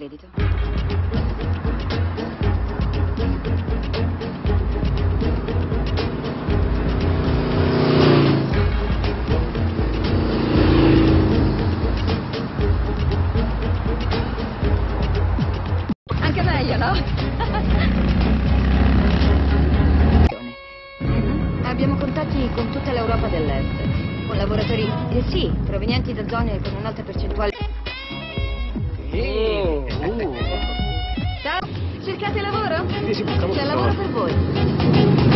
Credito. Anche meglio, no? Abbiamo contatti con tutta l'Europa dell'Est, con lavoratori, eh sì, provenienti da zone con un'alta percentuale. Oh, Oye, si buscamos... Ya la voy.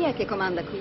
Chi è che comanda qui?